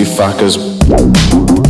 You fuckers.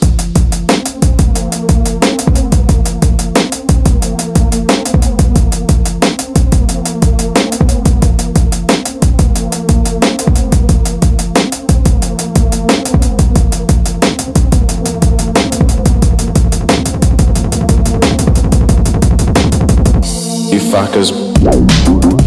you fuckers.